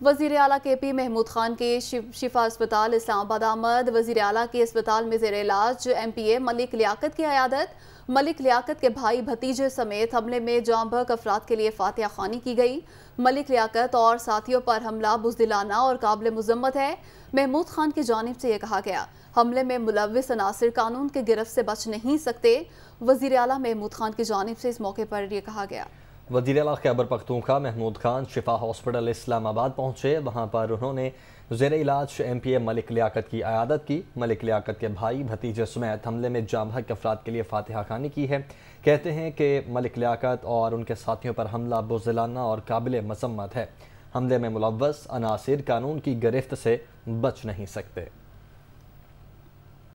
वज़ीर अला के पी महमूद खान के शिफा अस्पताल इस्लामाबाद आमद। वज़ीर अला के अस्पताल में जेर इलाज, M P A Malik Liaquat की आयादत मलिक लियाकत के भाई भतीजे समेत हमले में जामबक अफराद के लिए फातिहा खानी की गई। मलिक लियाकत और साथियों पर हमला बुजदिलाना और काबिल मजम्मत है। महमूद खान की जानब से यह कहा गया, हमले में मुलविस अनासर कानून के गिरफ्त से बच नहीं सकते। वज़ीर अला महमूद खान की जानब से इस मौके पर यह कहा गया। वज़ीर अला खैबर पख्तूनखा महमूद खान, शिफा हॉस्पिटल, इस्लामाबाद पहुँचे। वहाँ पर उन्होंने जेर इलाज M P A Malik Liaquat की आयादत की। मलिक लियाकत के भाई भतीजे समेत हमले में जाम के अफराद के लिए फातिहा खानी की है। कहते हैं कि मलिक लियाकत और उनके साथियों पर हमला बुजलाना और काबिल मसम्मत है। हमले में मुलवस, अनासर कानून की गिरफ्त से बच नहीं सकते।